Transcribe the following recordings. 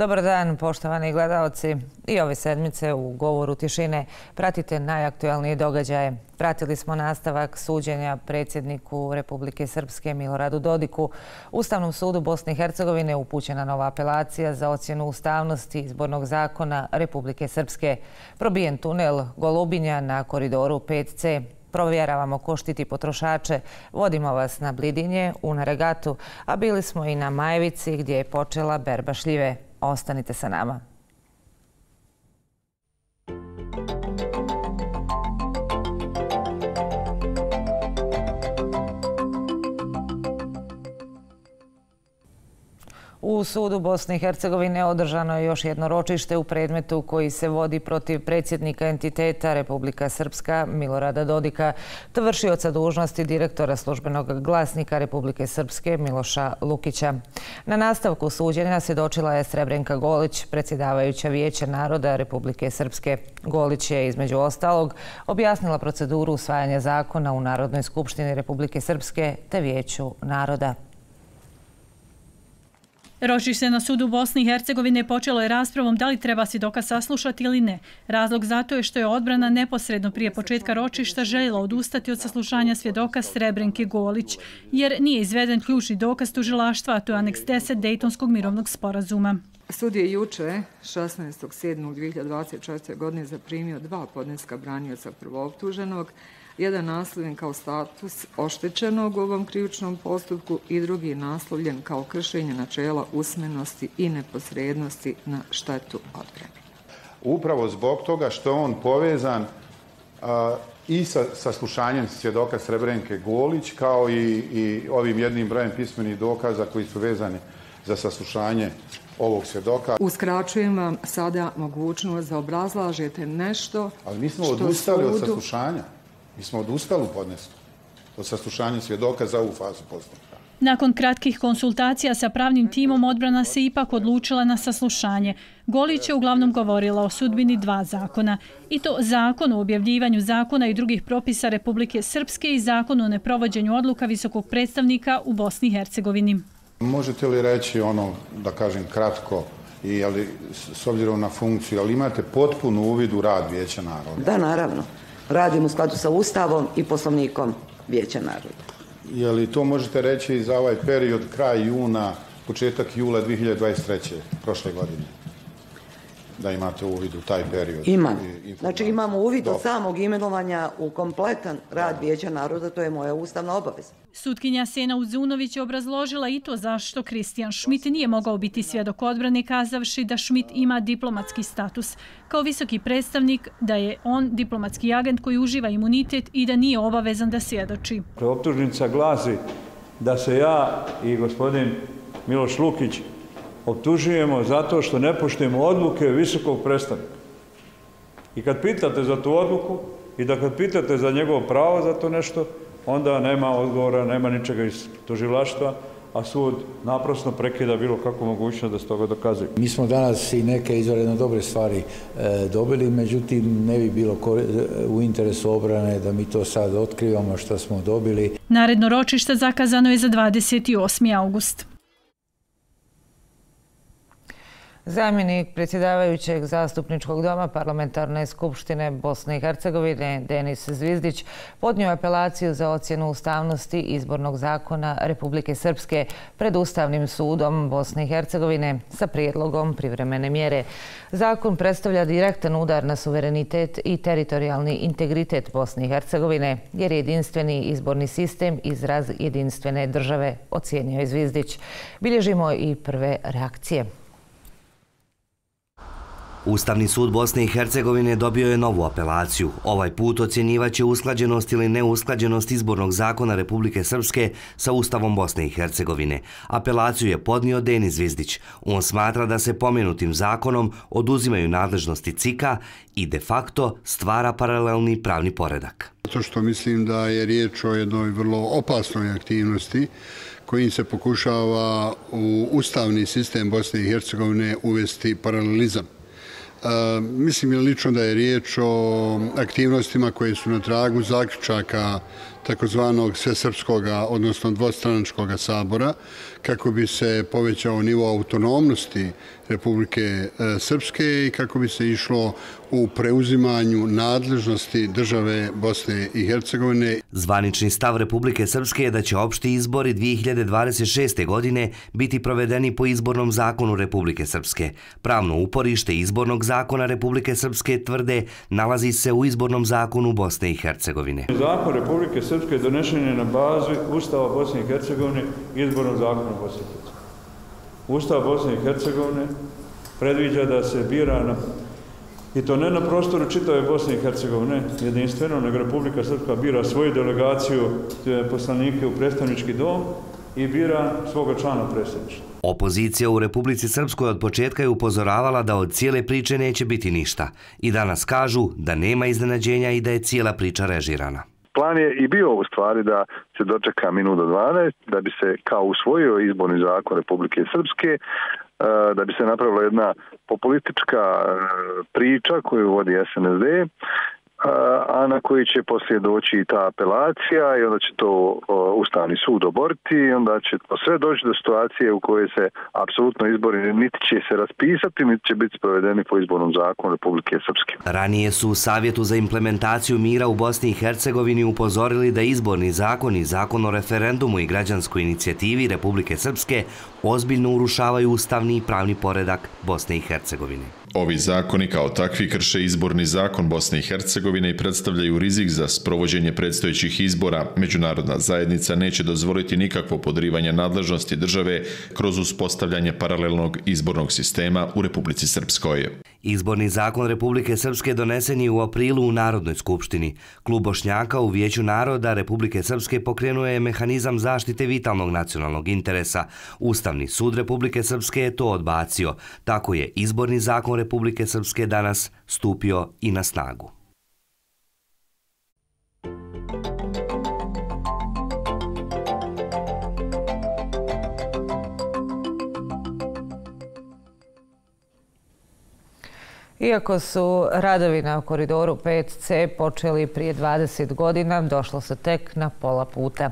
Dobar dan, poštovani gledalci. I ove sedmice u Govoru tišine pratite najaktualnije događaje. Pratili smo nastavak suđenja predsjedniku Republike Srpske Miloradu Dodiku. Ustavnom sudu Bosne i Hercegovine upućena nova apelacija za ocjenu ustavnosti izbornog zakona Republike Srpske. Probijen tunel Golubinja na koridoru 5C. Provjeravamo ko štiti potrošače. Vodimo vas na Blidinje, u Naregatu, a bili smo i na Majevici gdje je počela berba šljive. Ostanite sa nama. U sudu Bosne i Hercegovine održano je još jedno ročište u predmetu koji se vodi protiv predsjednika entiteta Republika Srpska Milorada Dodika, tvršioca vršioca dužnosti direktora službenog glasnika Republike Srpske Miloša Lukića. Na nastavku suđenja svjedočila je Srebrenka Golić, predsjedavajuća Vijeća naroda Republike Srpske. Golić je, između ostalog, objasnila proceduru usvajanja zakona u Narodnoj skupštini Republike Srpske te Vijeću naroda. Ročište na sudu Bosne i Hercegovine počelo je raspravom da li treba svjedoka dokaz saslušati ili ne. Razlog zato je što je odbrana neposredno prije početka ročišta željela odustati od saslušanja svjedoka Srebrenke Golić, jer nije izveden ključni dokaz tužilaštva, a to je aneks 10 Dejtonskog mirovnog sporazuma. Sud je juče, 16.7.2024. godine, zaprimio dva podneska branioca prvooptuženog, jedan naslovljen kao status oštećenog u ovom krivičnom postupku i drugi naslovljen kao kršenje načela usmenosti i neposrednosti na štetu odbrane. Upravo zbog toga što on povezan a, i sa, sa slušanjem svjedoka Srebrenke Golić, kao i, i ovim jednim brojem pismenih dokaza koji su vezani za saslušanje ovog svjedoka. Uskračujem vam sada mogućnost da obrazlažete nešto Ali mi smo odustali sudu... od saslušanja. Mi smo odustali u podnesu od saslušanja svjedoka za ovu fazu postupka. Nakon kratkih konsultacija sa pravnim timom odbrana se ipak odlučila na saslušanje. Golić je uglavnom govorila o sudbini dva zakona. I to zakon o objavljivanju zakona i drugih propisa Republike Srpske i zakon o neprovođenju odluka visokog predstavnika u Bosni i Hercegovini. Možete li reći ono, da kažem kratko, i ali, s obzirom na funkciju, ali imate potpunu uvid u rad Vijeća naroda? Da, naravno radim u skladu sa Ustavom i poslovnikom Vijeća naroda. Je li to možete reći za ovaj period kraj juna, početak jula 2023. prošle godine? Da imate uvid u taj period? Imam. Znači imamo uvid od samog imenovanja u kompletan rad Vijeća naroda, to je moja ustavna obaveza. Sutkinja Sena Uzunović je obrazložila i to zašto Kristijan Šmit nije mogao biti svjedok odbrane kazavši da Šmit ima diplomatski status. Kao visoki predstavnik da je on diplomatski agent koji uživa imunitet i da nije obavezan da svjedoči. Optužnica glasi da se ja i gospodin Miloš Lukić optužujemo zato što ne poštujemo odluke visokog predstavnika. I kad pitate za tu odluku i da kad pitate za njegovo pravo za to nešto, onda nema odgovora, nema ničega iz tožilaštva, a sud naprosto prekida bilo kako mogućno da se toga dokazuje. Mi smo danas i neke izvoredno dobre stvari e, dobili, međutim ne bi bilo u interesu obrane da mi to sad otkrivamo što smo dobili. Naredno ročište zakazano je za 28. august. Zamjenik predsjedavajućeg zastupničkog doma Parlamentarne skupštine Bosne i Hercegovine Denis Zvizdić podnio apelaciju za ocjenu ustavnosti izbornog zakona Republike Srpske pred Ustavnim sudom Bosne i Hercegovine sa prijedlogom privremene mjere. Zakon predstavlja direktan udar na suverenitet i teritorijalni integritet Bosne i Hercegovine jer je jedinstveni izborni sistem izraz jedinstvene države, ocjenio je Zvizdić. Bilježimo i prve reakcije. Ustavni sud Bosne i Hercegovine dobio je novu apelaciju. Ovaj put ocjenjivaće usklađenost ili neusklađenost izbornog zakona Republike Srpske sa Ustavom Bosne i Hercegovine. Apelaciju je podnio Denis Zvizdić. On smatra da se pomenutim zakonom oduzimaju nadležnosti CIKA i de facto stvara paralelni pravni poredak. Zato što mislim da je riječ o jednoj vrlo opasnoj aktivnosti kojim se pokušava u ustavni sistem Bosne i Hercegovine uvesti paralelizam. Mislim je lično da je riječ o aktivnostima koje su na tragu zaključaka takozvanog svesrpskog, odnosno dvostranačkog sabora, kako bi se povećao nivo autonomnosti Republike e, Srpske i kako bi se išlo u preuzimanju nadležnosti države Bosne i Hercegovine. Zvanični stav Republike Srpske je da će opšti izbori 2026. godine biti provedeni po izbornom zakonu Republike Srpske. Pravno uporište izbornog zakona zakona Republike Srpske tvrde nalazi se u izbornom zakonu Bosne i Hercegovine. Zakon Republike Srpske donešen je na bazi Ustava Bosne i Hercegovine izbornog zakona Bosne i Hercegovine. Ustav Bosne i Hercegovine predviđa da se bira na I to ne na prostoru čitave Bosne i Hercegovine, jedinstveno, nego Republika Srpska bira svoju delegaciju e, poslanike u predstavnički dom i bira svoga člana predstavništva. Opozicija u Republici Srpskoj od početka je upozoravala da od cijele priče neće biti ništa. I danas kažu da nema iznenađenja i da je cijela priča režirana. Plan je i bio u stvari da se dočeka minuta 12, da bi se kao usvojio izborni zakon Republike Srpske, e, da bi se napravila jedna populistička e, priča koju vodi SNSD a na koji će poslije doći i ta apelacija i onda će to Ustavni sud oboriti i onda će to sve doći do situacije u kojoj se apsolutno izbori niti će se raspisati, niti će biti sprovedeni po izbornom zakonu Republike Srpske. Ranije su u Savjetu za implementaciju mira u Bosni i Hercegovini upozorili da izborni zakon i zakon o referendumu i građanskoj inicijativi Republike Srpske ozbiljno urušavaju ustavni i pravni poredak Bosne i Hercegovine. Ovi zakoni kao takvi krše izborni zakon Bosne i Hercegovine i predstavljaju rizik za sprovođenje predstojećih izbora. Međunarodna zajednica neće dozvoliti nikakvo podrivanje nadležnosti države kroz uspostavljanje paralelnog izbornog sistema u Republici Srpskoj. Izborni zakon Republike Srpske donesen je u aprilu u Narodnoj skupštini. Klub Bošnjaka u Vijeću naroda Republike Srpske pokrenuje mehanizam zaštite vitalnog nacionalnog interesa. Ustavni sud Republike Srpske je to odbacio. Tako je izborni zakon Republike Srpske danas stupio i na snagu. Iako su radovi na koridoru 5C počeli prije 20 godina, došlo se tek na pola puta.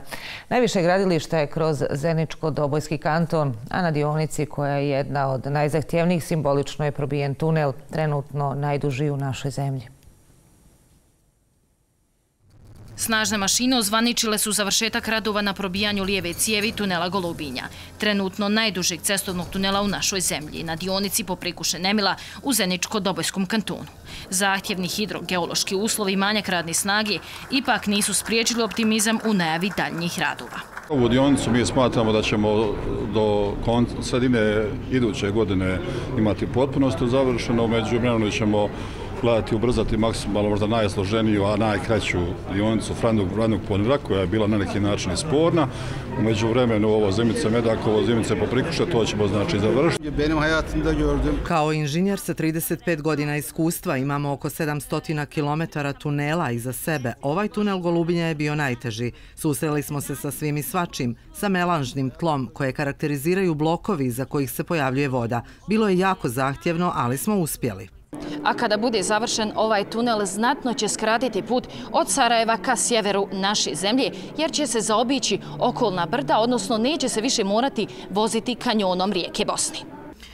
Najviše gradilišta je kroz Zeničko-Dobojski kanton, a na dionici koja je jedna od najzahtjevnijih simbolično je probijen tunel, trenutno najduži u našoj zemlji. Snažne mašine ozvaničile su završetak radova na probijanju lijeve cijevi tunela Golubinja, trenutno najdužeg cestovnog tunela u našoj zemlji, na dionici po prikuše Nemila u Zeničko-Dobojskom kantonu. Zahtjevni hidrogeološki uslovi i manjak radne snage ipak nisu spriječili optimizam u najavi daljnjih radova. Ovu dionicu mi smatramo da ćemo do sredine iduće godine imati potpunost završeno, među vremenu ćemo gledati ubrzati maksimalno možda najsloženiju, a najkraću dionicu Franog Vranog Ponira, koja je bila na neki način sporna. Umeđu vremenu ovo zemljice Medakovo, zemljice Poprikuše, to ćemo znači završiti. Kao inženjer sa 35 godina iskustva imamo oko 700 km tunela iza sebe. Ovaj tunel Golubinja je bio najteži. Susreli smo se sa svim i svačim, sa melanžnim tlom koje karakteriziraju blokovi za kojih se pojavljuje voda. Bilo je jako zahtjevno, ali smo uspjeli. A kada bude završen, ovaj tunel znatno će skratiti put od Sarajeva ka sjeveru naše zemlje, jer će se zaobići okolna brda, odnosno neće se više morati voziti kanjonom rijeke Bosni.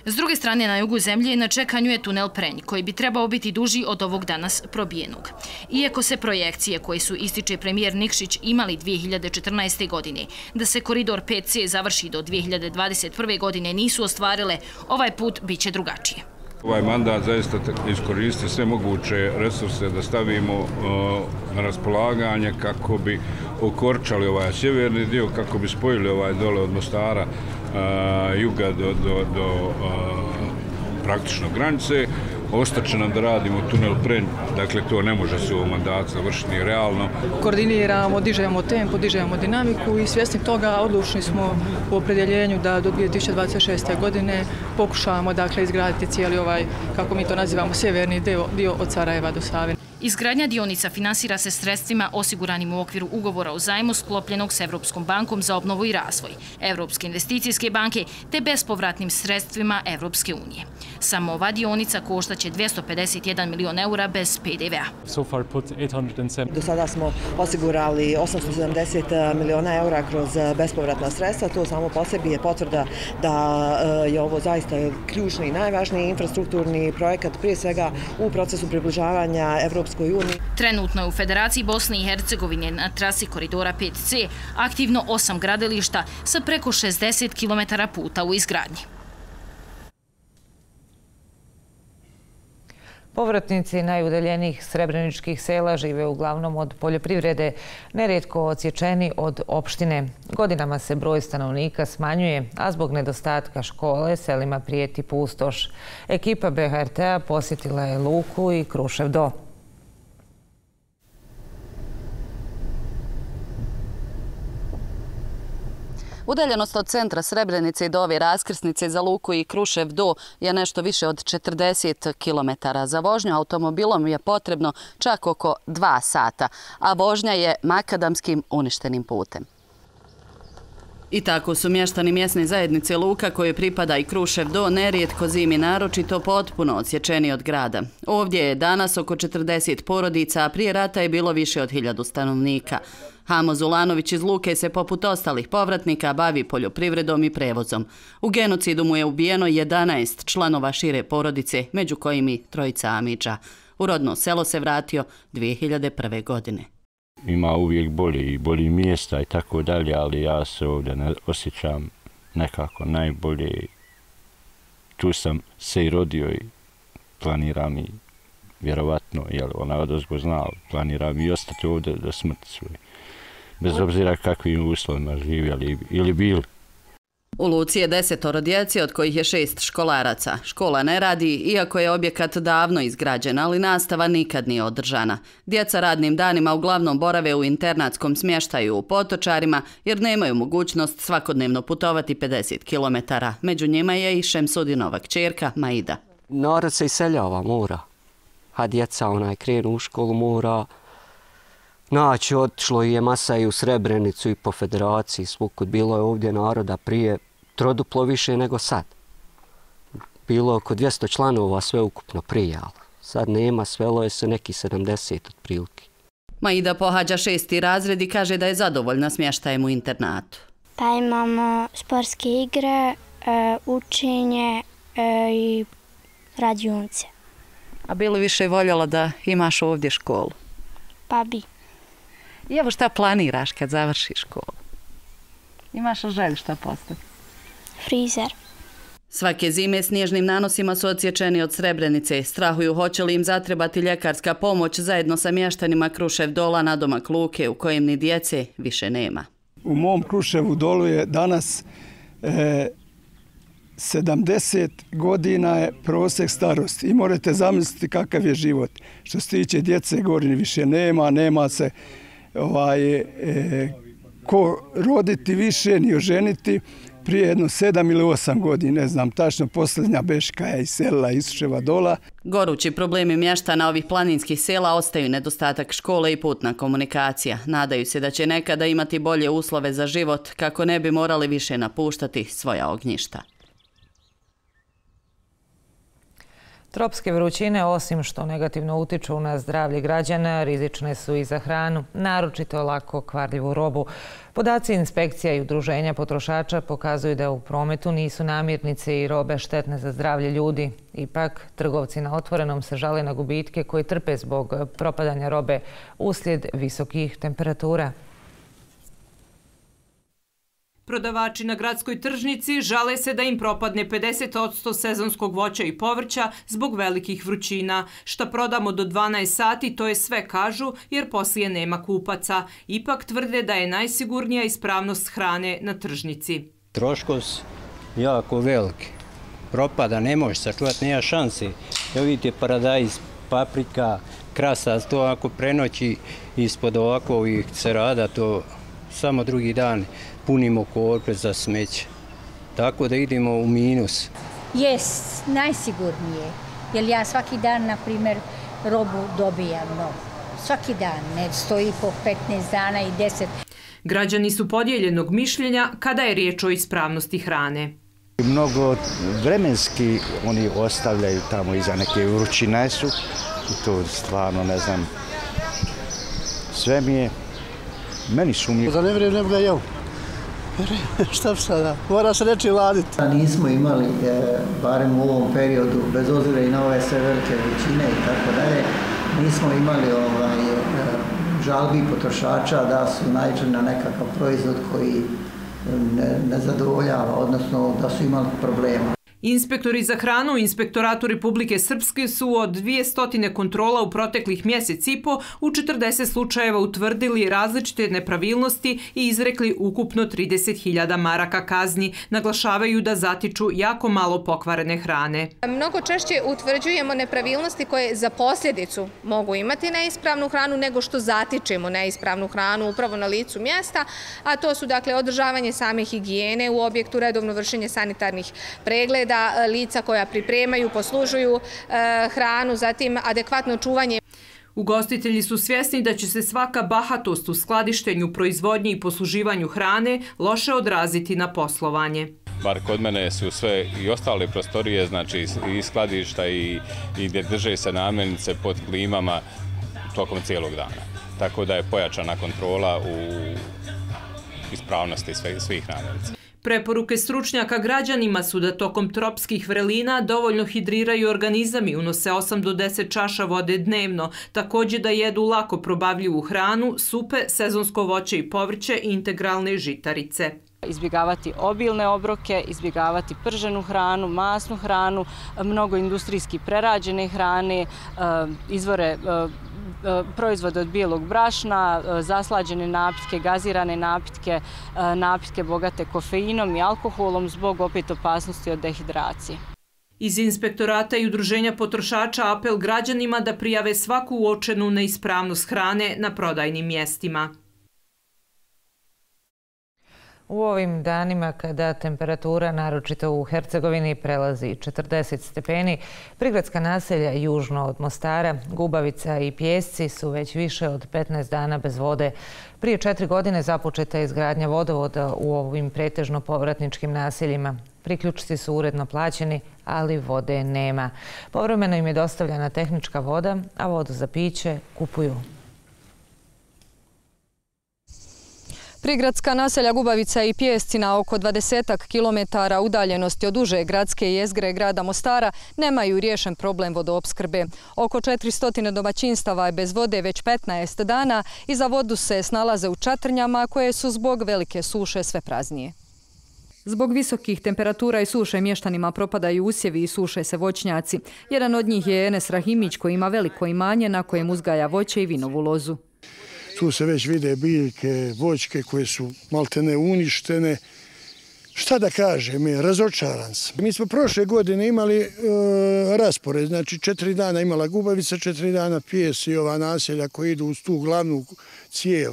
S druge strane, na jugu zemlje na čekanju je tunel Prenj, koji bi trebao biti duži od ovog danas probijenog. Iako se projekcije koje su ističe premijer Nikšić imali 2014. godine, da se koridor 5C završi do 2021. godine nisu ostvarile, ovaj put biće drugačije. Ovaj mandat zaista iskoristi sve moguće resurse da stavimo e, na raspolaganje kako bi okorčali ovaj sjeverni dio, kako bi spojili ovaj dole od Mostara e, juga do e, praktično granice. Ostaće nam da radimo tunel pren, dakle to ne može se u ovom mandatu završiti realno. Koordiniramo, dižemo tempo, dižemo dinamiku i svjesni toga odlučni smo u opredjeljenju da do 2026. godine pokušavamo dakle, izgraditi cijeli ovaj, kako mi to nazivamo, sjeverni dio, dio od Sarajeva do Savina. Izgradnja dionica finansira se sredstvima osiguranim u okviru ugovora o zajmu sklopljenog s Evropskom bankom za obnovu i razvoj, Evropske investicijske banke te bespovratnim sredstvima Evropske unije. Samo ova dionica koštaće 251 milion eura bez PDV-a. Do sada smo osigurali 870 miliona eura kroz bespovratna sredstva. To samo po sebi je potvrda da e, je ovo zaista ključni i najvažniji infrastrukturni projekat, prije svega u procesu približavanja Evropskoj uniji. Trenutno je u Federaciji Bosne i Hercegovine na trasi koridora 5C aktivno osam gradilišta sa preko 60 km puta u izgradnji. Povratnici najudaljenijih srebreničkih sela žive uglavnom od poljoprivrede, nerijetko odsječeni od opštine. Godinama se broj stanovnika smanjuje, a zbog nedostatka škole selima prijeti pustoš. Ekipa BHRT-a posjetila je Luku i Krušev do. Udaljenost od centra Srebrenice do ove raskrsnice za Luku i Krušev do je nešto više od 40 km. Za vožnju automobilom je potrebno čak oko 2 sata, a vožnja je makadamskim uništenim putem. I tako su mještani mjesne zajednice Luka koje pripada i Krušev do nerijetko zimi naročito potpuno odsječeni od grada. Ovdje je danas oko 40 porodica, a prije rata je bilo više od hiljadu stanovnika. Hamo Zulanović iz Luke se poput ostalih povratnika bavi poljoprivredom i prevozom. U genocidu mu je ubijeno 11 članova šire porodice, među kojimi trojica Amidža. U rodno selo se vratio 2001. godine. Ima uvijek bolje i bolji mjesta i tako dalje, ali ja se ovdje ne osjećam nekako najbolje. Tu sam se i rodio i planiram i vjerovatno, jel, ona od ozgo znao, planiram i ostati ovdje do smrti svoje bez obzira kakvim uslovima živjeli ili bili. U Luci je desetoro djeci, od kojih je šest školaraca. Škola ne radi, iako je objekat davno izgrađen, ali nastava nikad nije održana. Djeca radnim danima uglavnom borave u internatskom smještaju u potočarima, jer nemaju mogućnost svakodnevno putovati 50 km. Među njima je i Šemsudinova kćerka Maida. Narod se iseljava, mora. A djeca onaj krenu u školu, mora naći, otišlo je masa i u Srebrenicu i po federaciji, svukod bilo je ovdje naroda prije troduplo više nego sad. Bilo oko 200 članova sve ukupno prijalo. Sad nema, svelo je se neki 70 od prilike. Maida pohađa šesti razred i kaže da je zadovoljna smještajem u internatu. Pa imamo sportske igre, e, učenje e, i radionce. A bilo više voljela da imaš ovdje školu? Pa bi. I evo šta planiraš kad završiš školu? Imaš li želju šta postati? Frizer. Svake zime snježnim nanosima su odsječeni od Srebrenice. Strahuju hoće li im zatrebati ljekarska pomoć zajedno sa mještanima Krušev dola na doma Kluke u kojem ni djece više nema. U mom Kruševu dolu je danas e, 70 godina je prosek starosti i morate zamisliti kakav je život. Što se tiče djece, govorim, više nema, nema se ovaj, e, ko roditi više, ni oženiti, prije jedno sedam ili osam godina, ne znam, tačno posljednja beška je iselila Isuševa dola. Gorući problemi mještana ovih planinskih sela ostaju nedostatak škole i putna komunikacija. Nadaju se da će nekada imati bolje uslove za život kako ne bi morali više napuštati svoja ognjišta. Tropske vrućine, osim što negativno utiču na zdravlje građana, rizične su i za hranu, naročito lako kvarljivu robu. Podaci inspekcija i udruženja potrošača pokazuju da u prometu nisu namirnice i robe štetne za zdravlje ljudi. Ipak, trgovci na otvorenom se žale na gubitke koji trpe zbog propadanja robe uslijed visokih temperatura. Prodavači na gradskoj tržnici žale se da im propadne 50% sezonskog voća i povrća zbog velikih vrućina. Šta prodamo do 12 sati, to je sve kažu, jer poslije nema kupaca. Ipak tvrde da je najsigurnija ispravnost hrane na tržnici. Troškov jako veliki. Propada, ne može sačuvati, nema šanse. Evo vidite, paradajz, paprika, krasa, to ako prenoći ispod ovakvih cerada, to samo drugi dan punimo korpe za smeće. Tako da idemo u minus. Jes, najsigurnije. Jer ja svaki dan, na primjer, robu dobijamo. Svaki dan, ne stoji po 15 dana i 10. Građani su podijeljenog mišljenja kada je riječ o ispravnosti hrane. Mnogo vremenski oni ostavljaju tamo iza neke vrućine su i to stvarno ne znam. Sve mi je, meni sumnje. Za ne vrijeme ne bi ga jeo. Šta bi sada? Mora se reći vladiti. Nismo imali, e, barem u ovom periodu, bez ozira i na ove sve velike većine i tako dalje, nismo imali ovaj, e, žalbi potrošača da su naišli na nekakav proizvod koji ne, ne zadovoljava, odnosno da su imali problema. Inspektori za hranu u Inspektoratu Republike Srpske su od 200 kontrola u proteklih mjesec i po u 40 slučajeva utvrdili različite nepravilnosti i izrekli ukupno 30.000 maraka kazni. Naglašavaju da zatiču jako malo pokvarene hrane. Mnogo češće utvrđujemo nepravilnosti koje za posljedicu mogu imati neispravnu hranu nego što zatičemo neispravnu hranu upravo na licu mjesta, a to su dakle održavanje same higijene u objektu, redovno vršenje sanitarnih pregleda, da lica koja pripremaju, poslužuju e, hranu, zatim adekvatno čuvanje. Ugostitelji su svjesni da će se svaka bahatost u skladištenju, proizvodnji i posluživanju hrane loše odraziti na poslovanje. Bar kod mene su sve i ostale prostorije, znači i skladišta i, i gdje drže se namjenice pod klimama tokom cijelog dana. Tako da je pojačana kontrola u ispravnosti svih namjenica. Preporuke stručnjaka građanima su da tokom tropskih vrelina dovoljno hidriraju organizami, unose 8 do 10 čaša vode dnevno, također da jedu lako probavljivu hranu, supe, sezonsko voće i povrće i integralne žitarice. Izbjegavati obilne obroke, izbjegavati prženu hranu, masnu hranu, mnogo industrijski prerađene hrane, eh, izvore eh, E, proizvode od bijelog brašna, e, zaslađene napitke, gazirane napitke, e, napitke bogate kofeinom i alkoholom zbog opet opasnosti od dehidracije. Iz inspektorata i udruženja potrošača apel građanima da prijave svaku uočenu neispravnost hrane na prodajnim mjestima. U ovim danima kada temperatura, naročito u Hercegovini, prelazi 40 stepeni, prigradska naselja južno od Mostara, Gubavica i Pjesci su već više od 15 dana bez vode. Prije četiri godine započeta je izgradnja vodovoda u ovim pretežno povratničkim naseljima. Priključci su uredno plaćeni, ali vode nema. Povremeno im je dostavljena tehnička voda, a vodu za piće kupuju. Prigradska naselja Gubavica i Pjesci na oko 20 km udaljenosti od uže gradske jezgre grada Mostara nemaju riješen problem vodoopskrbe. Oko 400 domaćinstava je bez vode već 15 dana i za vodu se snalaze u čatrnjama koje su zbog velike suše sve praznije. Zbog visokih temperatura i suše mještanima propadaju usjevi i suše se voćnjaci. Jedan od njih je Enes Rahimić koji ima veliko imanje na kojem uzgaja voće i vinovu lozu tu se već vide biljke, voćke koje su maltene uništene. Šta da kažem, je razočaran sam. Mi smo prošle godine imali e, raspored, znači četiri dana imala Gubavica, četiri dana pijes i ova naselja koji idu uz tu glavnu cijev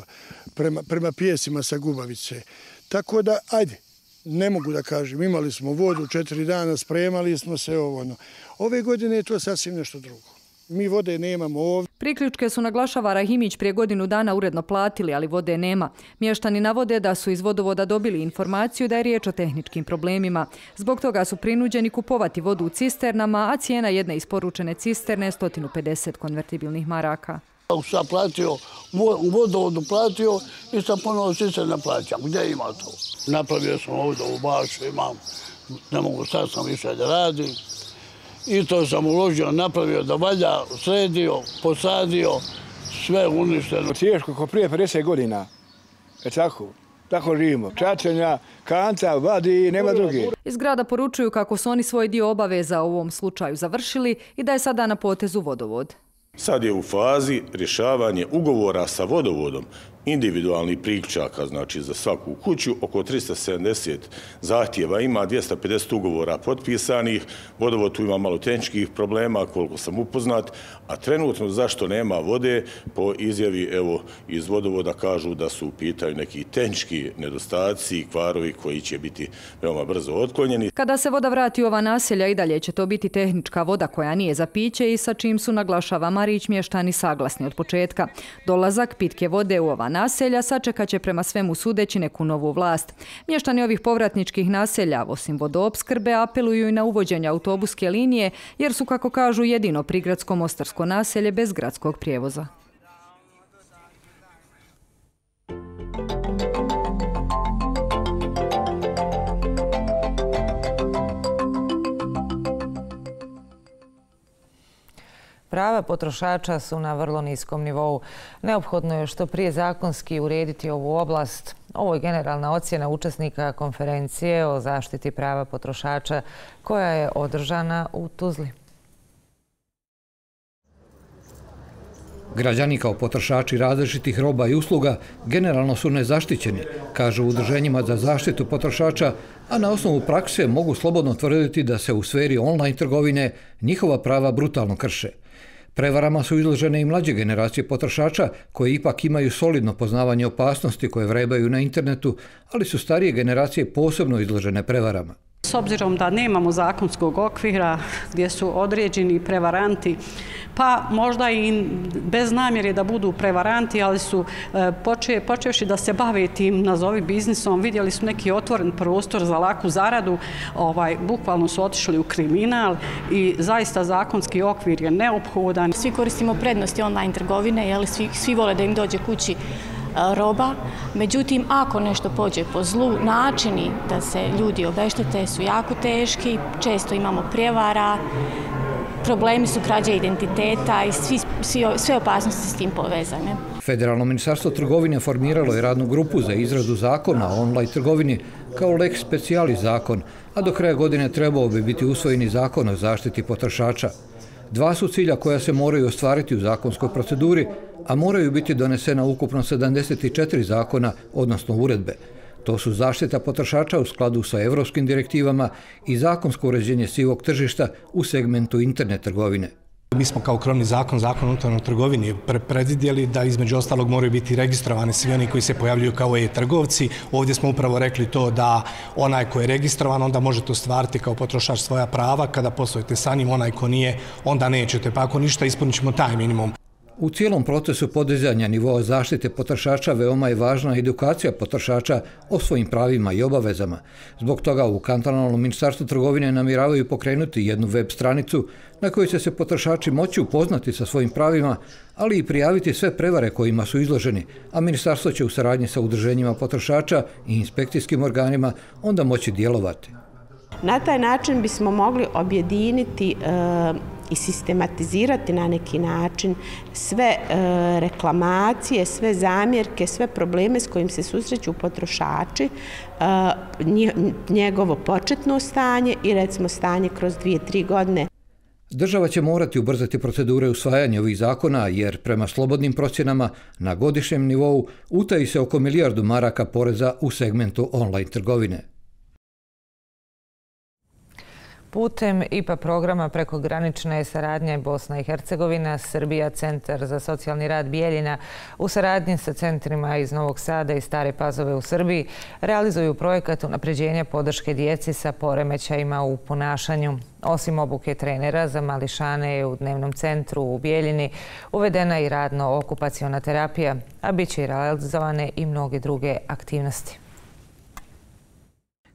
prema, prema pijesima sa Gubavice. Tako da, ajde, ne mogu da kažem, imali smo vodu četiri dana, spremali smo se ovo. No. Ove godine je to sasvim nešto drugo mi vode nemamo ovdje. Priključke su naglašava Rahimić prije godinu dana uredno platili, ali vode nema. Mještani navode da su iz vodovoda dobili informaciju da je riječ o tehničkim problemima. Zbog toga su prinuđeni kupovati vodu u cisternama, a cijena jedne isporučene cisterne je 150 konvertibilnih maraka. Ako sam platio, u vodovodu platio i sam ponovno cisterna plaćam. Gdje ima to? Napravio sam ovdje u bašu, imam, ne mogu sad sam više da radim i to sam uložio, napravio da valja, sredio, posadio, sve uništeno. Tiješko ko prije 50 godina, je tako? Tako živimo. Čačenja, kanca, vadi i nema drugi. Iz grada poručuju kako su oni svoj dio obaveza u ovom slučaju završili i da je sada na potezu vodovod. Sad je u fazi rješavanje ugovora sa vodovodom individualnih priključaka, znači za svaku kuću, oko 370 zahtjeva ima, 250 ugovora potpisanih, vodovod tu ima malo tehničkih problema, koliko sam upoznat, a trenutno zašto nema vode, po izjavi evo, iz vodovoda kažu da su u pitanju neki tehnički nedostaci i kvarovi koji će biti veoma brzo otklonjeni. Kada se voda vrati u ova naselja i dalje će to biti tehnička voda koja nije za piće i sa čim su naglašava Marić mještani saglasni od početka. Dolazak pitke vode u ova naselja sačekat će prema svemu sudeći neku novu vlast. Mještani ovih povratničkih naselja, osim vodoopskrbe, apeluju i na uvođenje autobuske linije, jer su, kako kažu, jedino prigradsko mostarsko naselje bez gradskog prijevoza. Prava potrošača su na vrlo niskom nivou. Neophodno je što prije zakonski urediti ovu oblast. Ovo je generalna ocjena učesnika konferencije o zaštiti prava potrošača koja je održana u Tuzli. Građani kao potrošači različitih roba i usluga generalno su nezaštićeni, kažu udrženjima za zaštitu potrošača, a na osnovu prakse mogu slobodno tvrditi da se u sferi online trgovine njihova prava brutalno krše. Prevarama su izložene i mlađe generacije potrošača koje ipak imaju solidno poznavanje opasnosti koje vrebaju na internetu, ali su starije generacije posebno izložene prevarama. S obzirom da nemamo zakonskog okvira gdje su određeni prevaranti, pa možda i bez namjere da budu prevaranti, ali su e, počevši da se bave tim nazovi biznisom, vidjeli su neki otvoren prostor za laku zaradu, ovaj, bukvalno su otišli u kriminal i zaista zakonski okvir je neophodan. Svi koristimo prednosti online trgovine, svi, svi vole da im dođe kući E, roba. Međutim, ako nešto pođe po zlu, načini da se ljudi obeštete su jako teški, često imamo prijevara, problemi su krađe identiteta i svi, svi, sve opasnosti s tim povezane. Federalno ministarstvo trgovine formiralo je radnu grupu za izradu zakona o online trgovini kao lex specialis zakon, a do kraja godine trebao bi biti usvojeni zakon o zaštiti potrošača. Dva su cilja koja se moraju ostvariti u zakonskoj proceduri, a moraju biti donesena ukupno 74 zakona, odnosno uredbe. To su zaštita potrošača u skladu sa evropskim direktivama i zakonsko uređenje sivog tržišta u segmentu internet trgovine. Mi smo kao krovni zakon, zakon o unutarnoj trgovini, predvidjeli da između ostalog moraju biti registrovani svi oni koji se pojavljuju kao e-trgovci. Ovdje smo upravo rekli to da onaj ko je registrovan, onda možete ostvariti kao potrošač svoja prava. Kada poslujete sa njim, onaj ko nije, onda nećete. Pa ako ništa, ispunit ćemo taj minimum. U cijelom procesu podizanja nivoa zaštite potrošača veoma je važna edukacija potrošača o svojim pravima i obavezama. Zbog toga u kantonalnom ministarstvu trgovine namiravaju pokrenuti jednu web stranicu na kojoj će se potrošači moći upoznati sa svojim pravima, ali i prijaviti sve prevare kojima su izloženi, a ministarstvo će u saradnji sa udrženjima potrošača i inspekcijskim organima onda moći djelovati. Na taj način bismo mogli objediniti e, i sistematizirati na neki način sve e, reklamacije, sve zamjerke, sve probleme s kojim se susreću potrošači, e, njegovo početno stanje i recimo stanje kroz dvije, tri godine. Država će morati ubrzati procedure usvajanja ovih zakona jer prema slobodnim procjenama na godišnjem nivou utaji se oko milijardu maraka poreza u segmentu online trgovine. Putem IPA programa prekogranične saradnje Bosna i Hercegovina, Srbija, Centar za socijalni rad Bijeljina u saradnji sa centrima iz Novog Sada i Stare Pazove u Srbiji realizuju projekat unapređenja podrške djeci sa poremećajima u ponašanju. Osim obuke trenera za mališane u dnevnom centru u Bijeljini, uvedena i radno-okupacijona terapija, a bit će i realizovane i mnoge druge aktivnosti.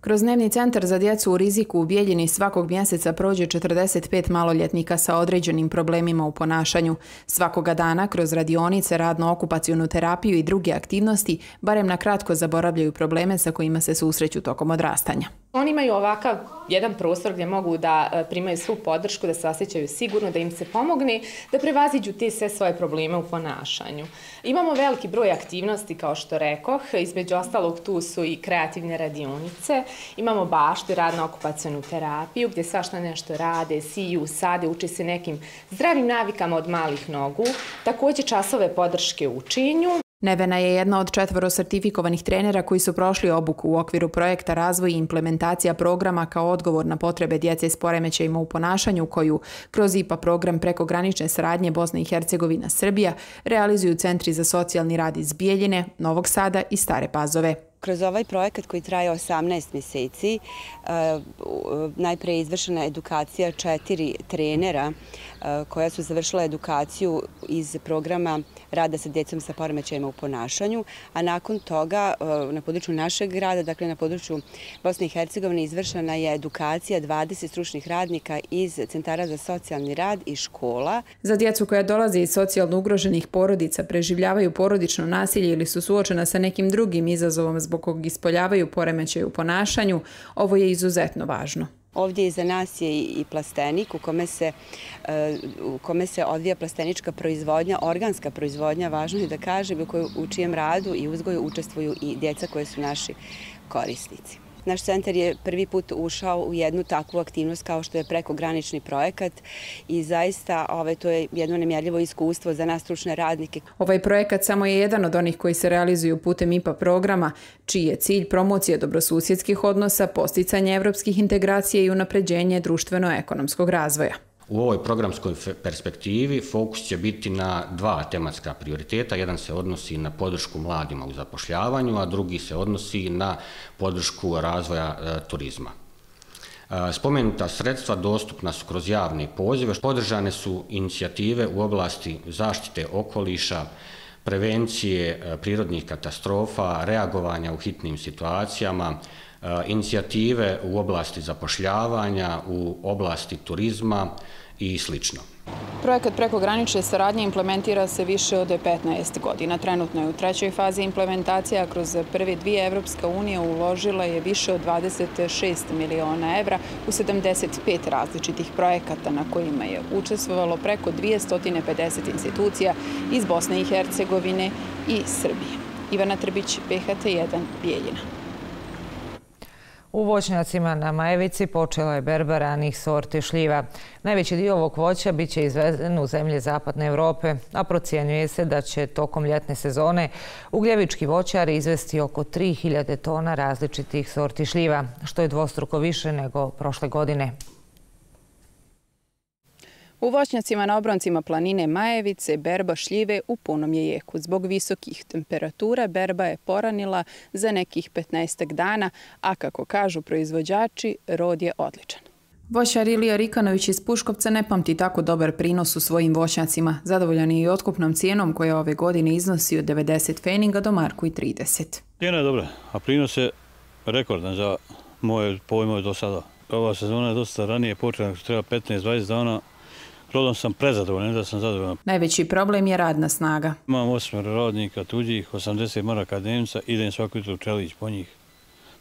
Kroz dnevni centar za djecu u riziku u Bijeljini svakog mjeseca prođe 45 maloljetnika sa određenim problemima u ponašanju. Svakoga dana kroz radionice, radno-okupacijonu terapiju i druge aktivnosti barem na kratko zaboravljaju probleme sa kojima se susreću tokom odrastanja. Oni imaju ovakav jedan prostor gdje mogu da e, primaju svu podršku, da se osjećaju sigurno, da im se pomogne, da prevaziđu te sve svoje probleme u ponašanju. Imamo veliki broj aktivnosti, kao što rekoh, između ostalog tu su i kreativne radionice, imamo baštu radno-okupacijonu terapiju, gdje svašta nešto rade, siju, sade, uči se nekim zdravim navikama od malih nogu, također časove podrške učenju. Nevena je jedna od četvoro sertifikovanih trenera koji su prošli obuku u okviru projekta Razvoj i implementacija programa kao odgovor na potrebe djece s poremećajima u ponašanju koju kroz IPA program preko granične Bosna i Hercegovina Srbija realizuju Centri za socijalni rad iz Bijeljine, Novog Sada i Stare Pazove. Kroz ovaj projekat koji traje 18 mjeseci, eh, eh, najpre je izvršena edukacija četiri trenera koja su završila edukaciju iz programa rada sa djecom sa poremećajima u ponašanju, a nakon toga na području našeg grada, dakle na području Bosne i Hercegovine, izvršena je edukacija 20 stručnih radnika iz Centara za socijalni rad i škola. Za djecu koja dolaze iz socijalno ugroženih porodica, preživljavaju porodično nasilje ili su suočena sa nekim drugim izazovom zbog kog ispoljavaju poremećaj u ponašanju, ovo je izuzetno važno. Ovdje iza nas je i plastenik u kome se, e, u kome se odvija plastenička proizvodnja, organska proizvodnja, važno je da kažem, u čijem radu i uzgoju učestvuju i djeca koje su naši korisnici. Naš centar je prvi put ušao u jednu takvu aktivnost kao što je prekogranični projekat i zaista ovaj, to je jedno nemjerljivo iskustvo za nas stručne radnike. Ovaj projekat samo je jedan od onih koji se realizuju putem IPA programa, čiji je cilj promocija dobrosusjedskih odnosa, posticanje evropskih integracija i unapređenje društveno-ekonomskog razvoja. U ovoj programskoj perspektivi fokus će biti na dva tematska prioriteta. Jedan se odnosi na podršku mladima u zapošljavanju, a drugi se odnosi na podršku razvoja e, turizma. E, spomenuta sredstva dostupna su kroz javne pozive. Podržane su inicijative u oblasti zaštite okoliša, prevencije e, prirodnih katastrofa, reagovanja u hitnim situacijama, Eh, inicijative u oblasti zapošljavanja, u oblasti turizma i sl. Projekat prekogranične saradnje implementira se više od 15 godina. Trenutno je u trećoj fazi implementacija, kroz prve dvije Evropska unija uložila je više od 26 miliona evra u 75 različitih projekata na kojima je učestvovalo preko 250 institucija iz Bosne i Hercegovine i Srbije. Ivana Trbić, BHT1, Bijeljina. U voćnjacima na Majevici počela je berba ranih sorti šljiva. Najveći dio ovog voća bit će izvezen u zemlje Zapadne Evrope, a procijenjuje se da će tokom ljetne sezone ugljevički voćar izvesti oko 3000 tona različitih sorti šljiva, što je dvostruko više nego prošle godine. U voćnjacima na obroncima planine Majevice berba šljive u punom je jeku. Zbog visokih temperatura berba je poranila za nekih 15 dana, a kako kažu proizvođači, rod je odličan. Voćar Ilija Rikanović iz Puškovca ne pamti tako dobar prinos u svojim voćnjacima. Zadovoljan je i otkupnom cijenom koja ove godine iznosi od 90 feninga do marku i 30. Cijena je dobra, a prinos je rekordan za moje pojmove do sada. Ova sezona je dosta ranije počela, treba 15-20 dana, Rodom sam prezadovoljan, da sam zadovoljan. Najveći problem je radna snaga. Imam osmar radnika tuđih, 80 maraka dnevnica, idem svako jutro u Čelić po njih.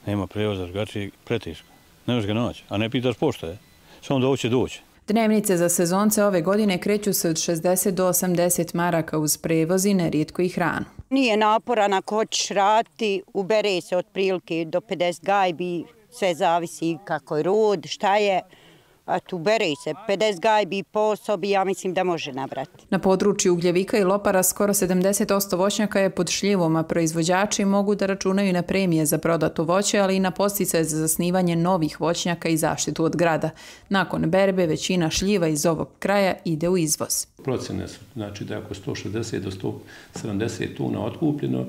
Nema prevoza, drugačije, pretiško. Ne možeš ga naći, a ne pitaš pošto je. Samo da hoće doći. Dnevnice za sezonce ove godine kreću se od 60 do 80 maraka uz prevoz i nerijetko i hranu. Nije naporan ako hoćeš rati, ubere se od prilike do 50 gajbi, sve zavisi kako je rod, šta je a tu bere se 50 gajbi po osobi, ja mislim da može nabrati. Na području Ugljevika i Lopara skoro 70% voćnjaka je pod šljivom, a proizvođači mogu da računaju na premije za prodatu voće, ali i na postice za zasnivanje novih voćnjaka i zaštitu od grada. Nakon berbe, većina šljiva iz ovog kraja ide u izvoz. Procene su, znači da je oko 160 do 170 tuna otkupljeno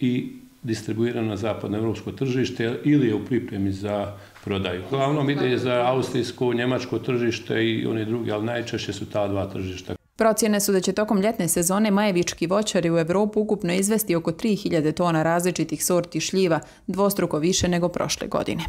i distribuirano na zapadno evropsko tržište ili je u pripremi za prodaju. Glavnom ide za austrijsko, njemačko tržište i one drugi, ali najčešće su ta dva tržišta. Procjene su da će tokom ljetne sezone majevički voćari u Evropu ukupno izvesti oko 3000 tona različitih sorti šljiva, dvostruko više nego prošle godine.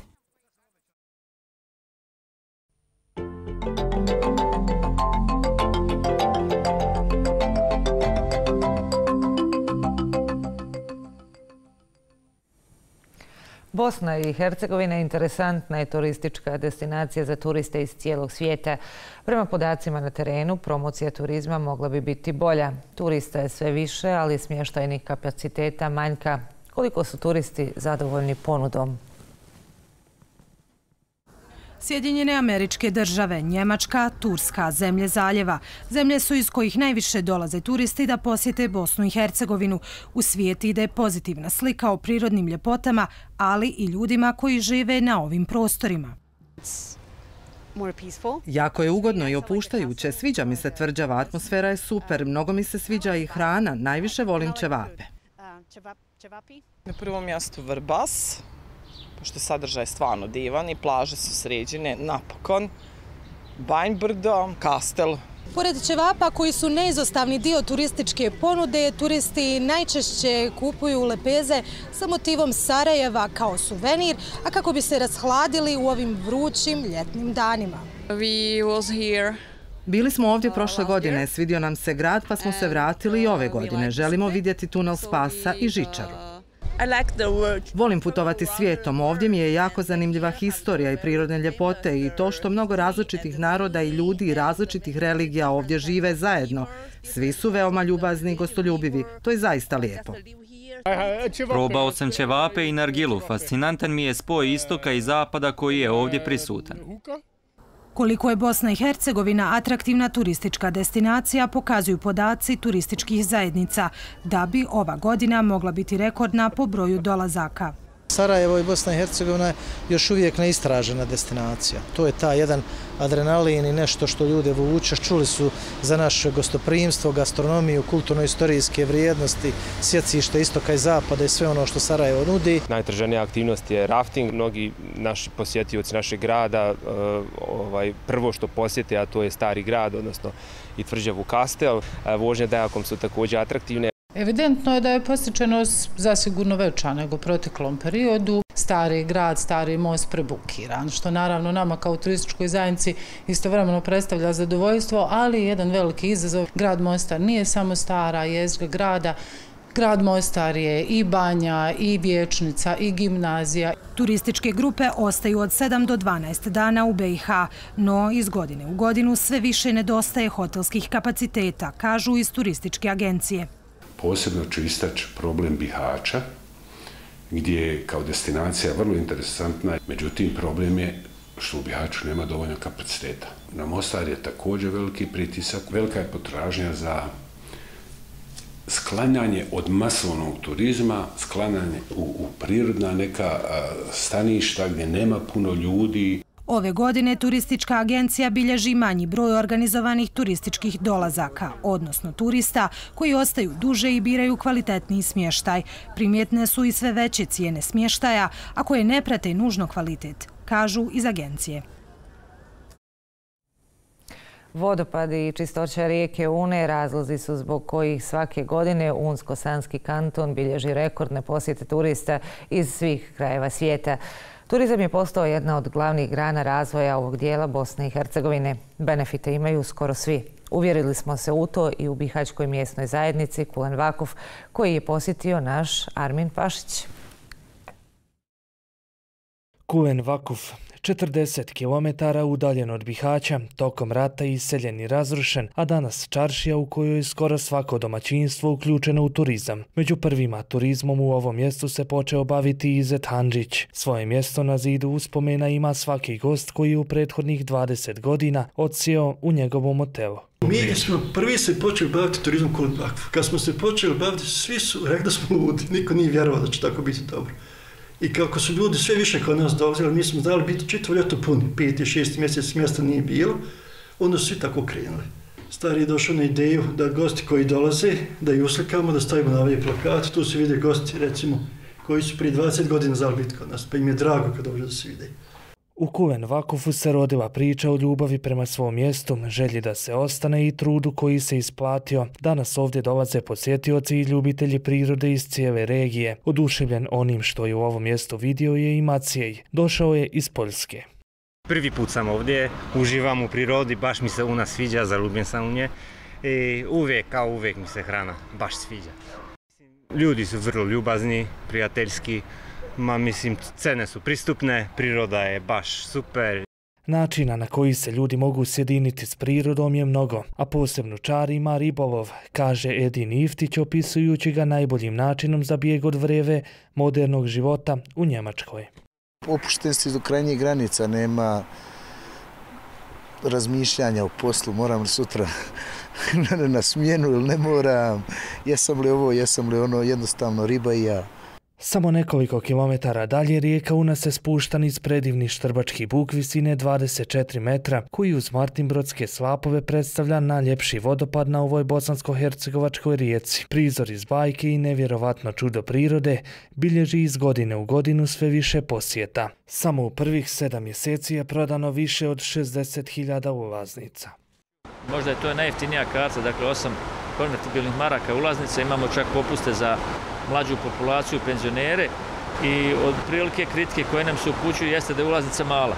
Bosna i Hercegovina je interesantna i turistička destinacija za turiste iz cijelog svijeta. Prema podacima na terenu, promocija turizma mogla bi biti bolja. Turista je sve više, ali smještajnih kapaciteta manjka. Koliko su turisti zadovoljni ponudom? Sjedinjene američke države, Njemačka, Turska, zemlje zaljeva, zemlje su iz kojih najviše dolaze turisti da posjete Bosnu i Hercegovinu. U svijet ide pozitivna slika o prirodnim ljepotama, ali i ljudima koji žive na ovim prostorima. Jako je ugodno i opuštajuće. Sviđa mi se tvrđava, atmosfera je super. Mnogo mi se sviđa i hrana. Najviše volim ćevape. Na prvom mjestu Vrbas, pošto je sadržaj stvarno divan i plaže su sređene napokon. Banj brdo, kastel. Pored ćevapa koji su neizostavni dio turističke ponude, turisti najčešće kupuju lepeze sa motivom Sarajeva kao suvenir, a kako bi se rashladili u ovim vrućim ljetnim danima. Bili smo ovdje prošle godine, svidio nam se grad pa smo se vratili i ove godine. Želimo vidjeti tunel Spasa i Žičaru. Volim putovati svijetom. Ovdje mi je jako zanimljiva historija i prirodne ljepote i to što mnogo različitih naroda i ljudi i različitih religija ovdje žive zajedno. Svi su veoma ljubazni i gostoljubivi. To je zaista lijepo. Probao sam ćevape i nargilu. Fascinantan mi je spoj istoka i zapada koji je ovdje prisutan. Koliko je Bosna i Hercegovina atraktivna turistička destinacija, pokazuju podaci turističkih zajednica, da bi ova godina mogla biti rekordna po broju dolazaka. Sarajevo i Bosna i Hercegovina je još uvijek neistražena destinacija. To je ta jedan adrenalin i nešto što ljude vuče. Čuli su za naše gostoprimstvo, gastronomiju, kulturno-istorijske vrijednosti, sjecište istoka i zapada i sve ono što Sarajevo nudi. Najtraženija aktivnost je rafting. Mnogi naši posjetioci našeg grada e, ovaj, prvo što posjete, a to je stari grad, odnosno i tvrđavu Kastel. E, vožnje dajakom su također atraktivne. Evidentno je da je posjećenost zasigurno veća nego proteklom periodu. Stari grad, stari most prebukiran, što naravno nama kao turističkoj zajednici istovremeno predstavlja zadovoljstvo, ali jedan veliki izazov. Grad Mostar nije samo stara jezga grada, Grad Mostar je i banja, i vječnica, i gimnazija. Turističke grupe ostaju od 7 do 12 dana u BiH, no iz godine u godinu sve više nedostaje hotelskih kapaciteta, kažu iz turističke agencije posebno ću istaći problem Bihaća, gdje je kao destinacija vrlo interesantna. Međutim, problem je što u Bihaću nema dovoljno kapaciteta. Na Mostar je također veliki pritisak. Velika je potražnja za sklanjanje od masovnog turizma, sklanjanje u, u prirodna neka staništa gdje nema puno ljudi. Ove godine turistička agencija bilježi manji broj organizovanih turističkih dolazaka, odnosno turista koji ostaju duže i biraju kvalitetniji smještaj. Primjetne su i sve veće cijene smještaja, a koje ne prate nužno kvalitet, kažu iz agencije. Vodopadi i čistoća rijeke Une razlozi su zbog kojih svake godine Unsko-Sanski kanton bilježi rekordne posjete turista iz svih krajeva svijeta. Turizam je postao jedna od glavnih grana razvoja ovog dijela Bosne i Hercegovine. Benefite imaju skoro svi. Uvjerili smo se u to i u Bihaćkoj mjesnoj zajednici Kulen Vakov, koji je posjetio naš Armin Pašić. Kulen Vakov, 40 km udaljen od Bihaća, tokom rata iseljen i razrušen, a danas čaršija u kojoj je skoro svako domaćinstvo uključeno u turizam. Među prvima turizmom u ovom mjestu se počeo baviti Izet Hanđić. Svoje mjesto na zidu uspomena ima svaki gost koji je u prethodnih 20 godina odsio u njegovom hotelu. Mi smo prvi se počeli baviti turizmom kod Bakva. Kad smo se počeli baviti, svi su rekli da smo ludi. Niko nije vjerovao da će tako biti dobro. I kako su ljudi sve više kod nas dolazili, mi smo znali biti čitvo ljeto puni, peti, šesti mjesec mjesta nije bilo, onda su svi tako krenuli. Stari je došao na ideju da gosti koji dolaze, da ih uslikamo, da stavimo na ovaj plakat, tu se vide gosti, recimo, koji su prije 20 godina znali biti kod nas, pa im je drago kad dođe da se vide. U Kuven Vakufu se rodila priča o ljubavi prema svom mjestu, želji da se ostane i trudu koji se isplatio. Danas ovdje dolaze posjetioci i ljubitelji prirode iz cijele regije. Oduševljen onim što je u ovom mjestu vidio je i Macijej. Došao je iz Poljske. Prvi put sam ovdje, uživam u prirodi, baš mi se u nas sviđa, zaljubljen sam u nje. I uvijek, kao uvijek mi se hrana baš sviđa. Ljudi su vrlo ljubazni, prijateljski, Ma mislim, cene su pristupne, priroda je baš super. Načina na koji se ljudi mogu sjediniti s prirodom je mnogo, a posebno čar ima ribolov, kaže Edin Iftić opisujući ga najboljim načinom za bijeg od vreve modernog života u Njemačkoj. Opušten si do krajnjih granica, nema razmišljanja u poslu, moram li sutra na smjenu ili ne moram, jesam li ovo, jesam li ono, jednostavno riba i ja. Samo nekoliko kilometara dalje rijeka Una se spušta niz predivni štrbački buk visine 24 metra, koji uz Martinbrodske slapove predstavlja najljepši vodopad na ovoj bosansko-hercegovačkoj rijeci. Prizor iz bajke i nevjerovatno čudo prirode bilježi iz godine u godinu sve više posjeta. Samo u prvih sedam mjeseci je prodano više od 60.000 ulaznica. Možda je to najjeftinija karta, dakle 8 konvertibilnih maraka ulaznica, imamo čak popuste za mlađu populaciju, penzionere i od prilike kritike koje nam se upućuju jeste da je ulaznica mala.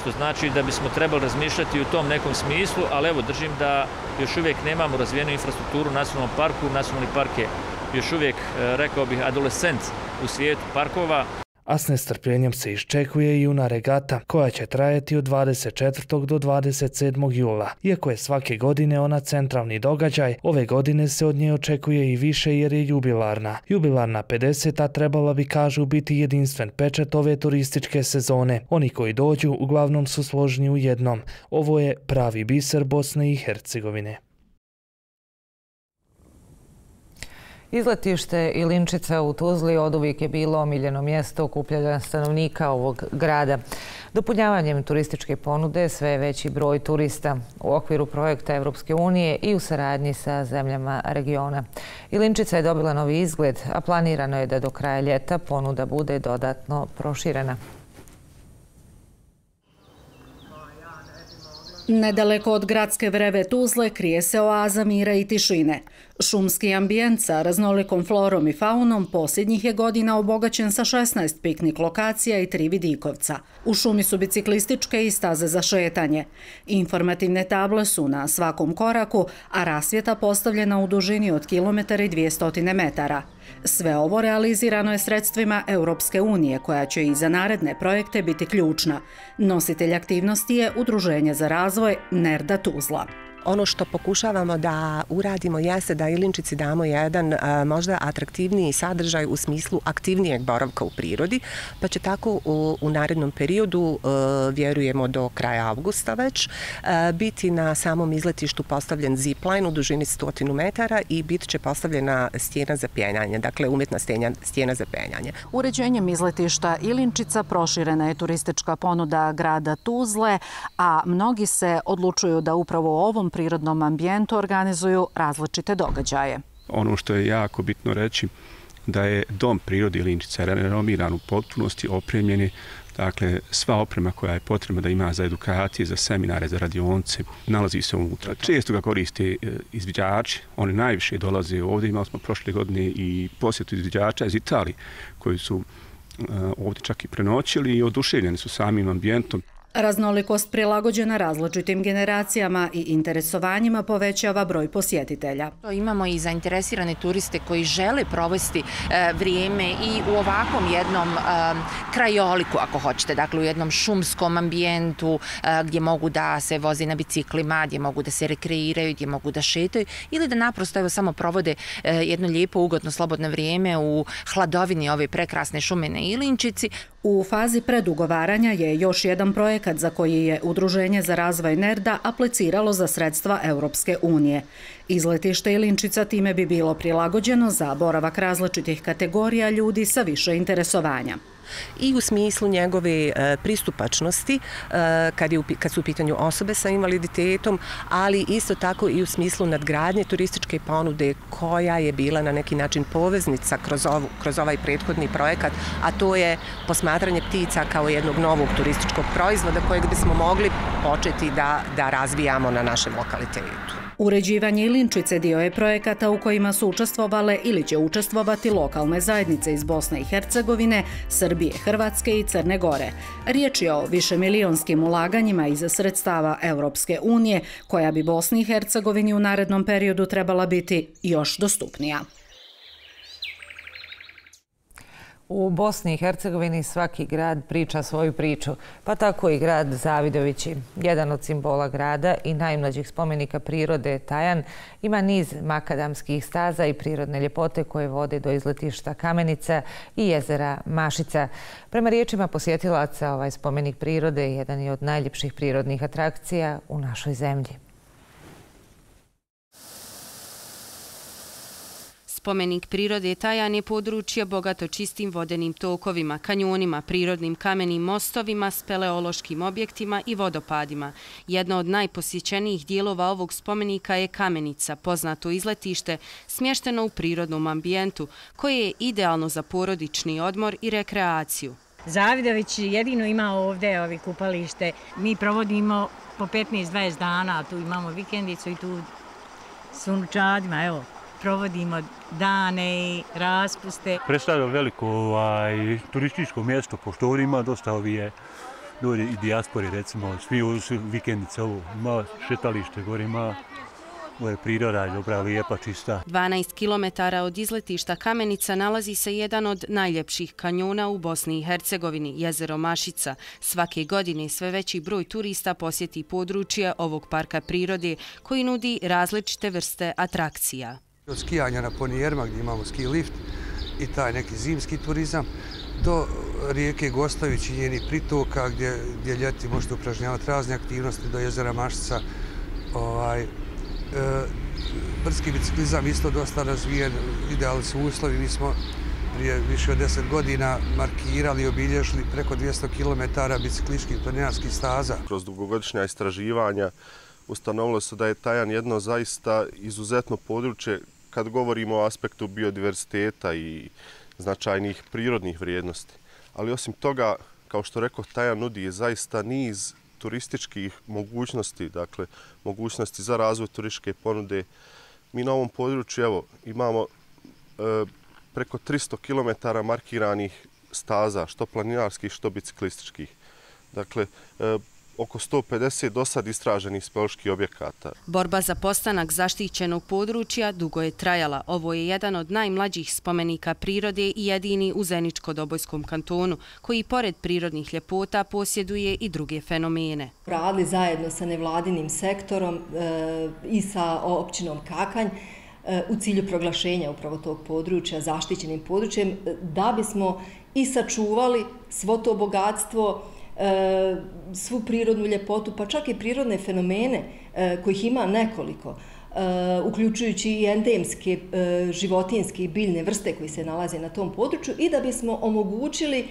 Što znači da bismo trebali razmišljati u tom nekom smislu, ali evo držim da još uvijek nemamo razvijenu infrastrukturu u nacionalnom parku. Nacionalni park je još uvijek, e, rekao bih, adolescent u svijetu parkova a s nestrpljenjem se iščekuje i una regata koja će trajati od 24. do 27. jula. Iako je svake godine ona centralni događaj, ove godine se od nje očekuje i više jer je jubilarna. Jubilarna 50. a trebala bi kažu biti jedinstven pečet ove turističke sezone. Oni koji dođu uglavnom su složni u jednom. Ovo je pravi biser Bosne i Hercegovine. Izletište Ilinčica u Tuzli od uvijek je bilo omiljeno mjesto okupljanja stanovnika ovog grada. Dopunjavanjem turističke ponude sve veći broj turista u okviru projekta Evropske unije i u saradnji sa zemljama regiona. Ilinčica je dobila novi izgled, a planirano je da do kraja ljeta ponuda bude dodatno proširena. Nedaleko od gradske vreve Tuzle krije se oaza mira i tišine. Šumski ambijent sa raznolikom florom i faunom posljednjih je godina obogaćen sa 16 piknik lokacija i tri vidikovca. U šumi su biciklističke i staze za šetanje. Informativne table su na svakom koraku, a rasvjeta postavljena u dužini od kilometara i 200 metara. Sve ovo realizirano je sredstvima Europske unije, koja će i za naredne projekte biti ključna. Nositelj aktivnosti je Udruženje za razvoj Nerda Tuzla. Ono što pokušavamo da uradimo jeste da Ilinčici damo jedan možda atraktivniji sadržaj u smislu aktivnijeg boravka u prirodi, pa će tako u, u narednom periodu, e, vjerujemo do kraja avgusta već, e, biti na samom izletištu postavljen zipline u dužini 100 metara i bit će postavljena stjena za penjanje, dakle umjetna stjena, stjena za penjanje. Uređenjem izletišta Ilinčica proširena je turistička ponuda grada Tuzle, a mnogi se odlučuju da upravo u ovom prirodnom ambijentu organizuju različite događaje. Ono što je jako bitno reći da je dom prirode Ilinčica renomiran u potpunosti opremljeni Dakle, sva oprema koja je potrebna da ima za edukacije, za seminare, za radionce, nalazi se unutra. Često ga koriste e, izviđači, oni najviše dolaze ovdje. Imali smo prošle godine i posjetu izviđača iz Italije, koji su e, ovdje čak i prenoćili i oduševljeni su samim ambijentom. Raznolikost prilagođena različitim generacijama i interesovanjima povećava broj posjetitelja. Imamo i zainteresirane turiste koji žele provesti e, vrijeme i u ovakvom jednom e, krajoliku, ako hoćete, dakle u jednom šumskom ambijentu e, gdje mogu da se vozi na biciklima, gdje mogu da se rekreiraju, gdje mogu da šetaju ili da naprosto evo, samo provode e, jedno lijepo, ugodno, slobodno vrijeme u hladovini ove prekrasne šume na Ilinčici. U fazi predugovaranja je još jedan projekat za koji je Udruženje za razvoj NERDA apliciralo za sredstva Europske unije. Izletište Ilinčica time bi bilo prilagođeno za boravak različitih kategorija ljudi sa više interesovanja i u smislu njegove e, pristupačnosti e, kad, je, kad su u pitanju osobe sa invaliditetom, ali isto tako i u smislu nadgradnje turističke ponude koja je bila na neki način poveznica kroz, ovu, kroz ovaj prethodni projekat, a to je posmatranje ptica kao jednog novog turističkog proizvoda kojeg bismo mogli početi da, da razvijamo na našem lokalitetu. Uređivanje Ilinčice dio je projekata u kojima su učestvovale ili će učestvovati lokalne zajednice iz Bosne i Hercegovine, Srbije, Hrvatske i Crne Gore. Riječ je o višemilijonskim ulaganjima iz sredstava Europske unije, koja bi Bosni i Hercegovini u narednom periodu trebala biti još dostupnija. U Bosni i Hercegovini svaki grad priča svoju priču, pa tako i grad Zavidovići. Jedan od simbola grada i najmlađih spomenika prirode Tajan ima niz makadamskih staza i prirodne ljepote koje vode do izletišta Kamenica i jezera Mašica. Prema riječima posjetilaca, ovaj spomenik prirode je jedan od najljepših prirodnih atrakcija u našoj zemlji. Spomenik prirode Tajan je područje bogato čistim vodenim tokovima, kanjonima, prirodnim kamenim mostovima, speleološkim objektima i vodopadima. Jedno od najposjećenijih dijelova ovog spomenika je kamenica, poznato izletište, smješteno u prirodnom ambijentu, koje je idealno za porodični odmor i rekreaciju. Zavidović jedino ima ovdje ovi kupalište. Mi provodimo po 15-20 dana, tu imamo vikendicu i tu sunčadima, evo, provodimo dane i raspuste. Predstavlja veliko ovaj, turističko mjesto, pošto ovdje ima dosta ovije dođe i dijaspori, recimo, svi su vikendice, ovo ima šetalište, gore ima ovo je priroda, dobra, lijepa, čista. 12 km od izletišta Kamenica nalazi se jedan od najljepših kanjona u Bosni i Hercegovini, jezero Mašica. Svake godine sve veći broj turista posjeti područje ovog parka prirode koji nudi različite vrste atrakcija od skijanja na ponijerima gdje imamo ski lift i taj neki zimski turizam, do rijeke Gostavić i njeni pritoka gdje, gdje ljeti možete upražnjavati razne aktivnosti do jezera Mašica. Ovaj, e, brski biciklizam isto dosta razvijen, idealni su uslovi. Mi smo prije više od deset godina markirali i obilježili preko 200 km bicikličkih planinarskih staza. Kroz dugogodišnja istraživanja ustanovilo se da je Tajan jedno zaista izuzetno područje kad govorimo o aspektu biodiversiteta i značajnih prirodnih vrijednosti. Ali osim toga, kao što rekao, Taja nudi je zaista niz turističkih mogućnosti, dakle, mogućnosti za razvoj turističke ponude. Mi na ovom području, evo, imamo e, preko 300 km markiranih staza, što planinarskih, što biciklističkih. Dakle, e, oko 150 dosad istraženih speleoloških objekata. Borba za postanak zaštićenog područja dugo je trajala. Ovo je jedan od najmlađih spomenika prirode i jedini u Zeničko-Dobojskom kantonu, koji pored prirodnih ljepota posjeduje i druge fenomene. Radili zajedno sa nevladinim sektorom e, i sa općinom Kakanj e, u cilju proglašenja upravo tog područja, zaštićenim područjem, da bismo i sačuvali svo to bogatstvo, E, E, svu prirodnu ljepotu, pa čak i prirodne fenomene e, kojih ima nekoliko, e, uključujući i endemske životinske i biljne vrste koji se nalaze na tom području i da bismo omogućili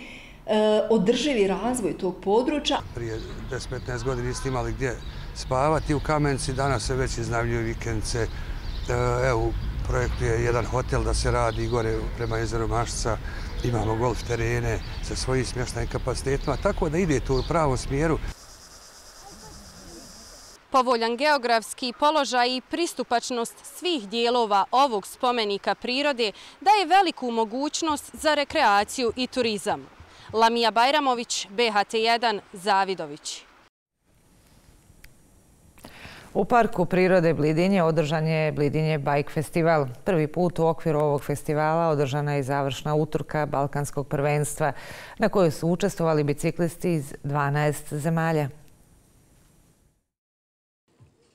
održivi razvoj tog područja. Prije 10-15 godina niste imali gdje spavati u kamenci, danas se već iznavljuju vikendce. Evo, projekt je jedan hotel da se radi gore prema jezeru Mašca, imamo golf terene sa svojim smještajnim kapacitetima, tako da ide to u pravom smjeru. Povoljan geografski položaj i pristupačnost svih dijelova ovog spomenika prirode daje veliku mogućnost za rekreaciju i turizam. Lamija Bajramović, BHT1, Zavidović. U Parku prirode Blidinje održan je Blidinje Bike Festival. Prvi put u okviru ovog festivala održana je završna utrka Balkanskog prvenstva na kojoj su učestvovali biciklisti iz 12 zemalja.